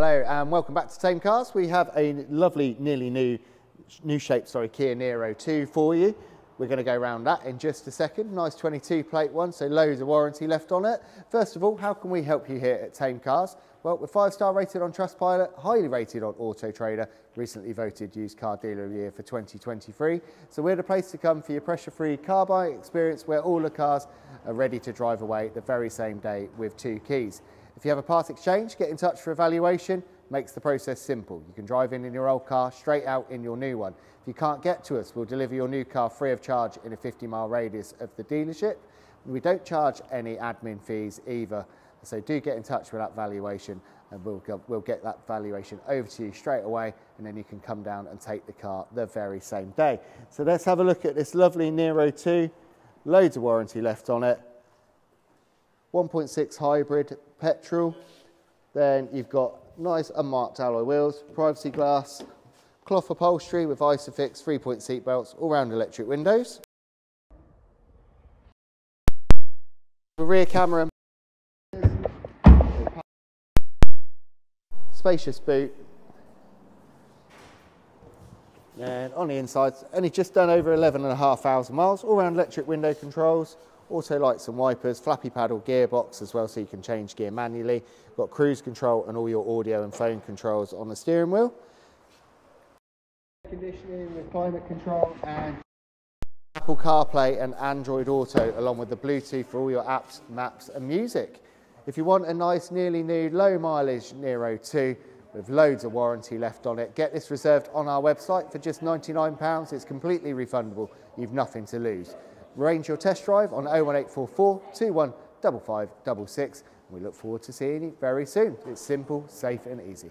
Hello and welcome back to Thame Cars. We have a lovely, nearly new, new shape, sorry, Kia Niro 2 for you. We're going to go around that in just a second. Nice 22 plate one, so loads of warranty left on it. First of all, how can we help you here at Thame Cars? Well, we're five star rated on Trustpilot, highly rated on Auto Trader, recently voted used car dealer of the year for 2023. So we're the place to come for your pressure free car buying experience where all the cars are ready to drive away the very same day with two keys. If you have a part exchange, get in touch for evaluation. Makes the process simple. You can drive in in your old car, straight out in your new one. If you can't get to us, we'll deliver your new car free of charge in a 50 mile radius of the dealership. We don't charge any admin fees either. So do get in touch with that valuation and we'll, go, we'll get that valuation over to you straight away and then you can come down and take the car the very same day. So let's have a look at this lovely Niro 2. Loads of warranty left on it. 1.6 hybrid petrol. Then you've got nice unmarked alloy wheels, privacy glass, cloth upholstery with Isofix three-point seat belts, all-round electric windows. The rear camera, spacious boot. And on the inside, only just done over 11,500 miles, all-round electric window controls, auto lights and wipers, flappy paddle gearbox as well so you can change gear manually. Got cruise control and all your audio and phone controls on the steering wheel. Air conditioning with climate control and Apple CarPlay and Android Auto along with the Bluetooth for all your apps, maps and music. If you want a nice nearly new low mileage Niro 2 with loads of warranty left on it, get this reserved on our website for just £99. It's completely refundable. You've nothing to lose. Arrange your test drive on 01844 215566. We look forward to seeing you very soon. It's simple, safe and easy.